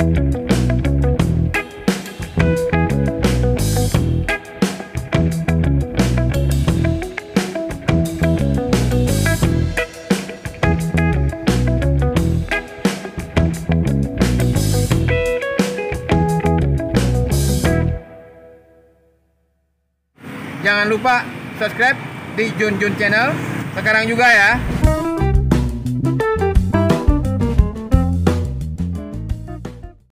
Jangan lupa subscribe di Jun Jun Channel sekarang juga ya.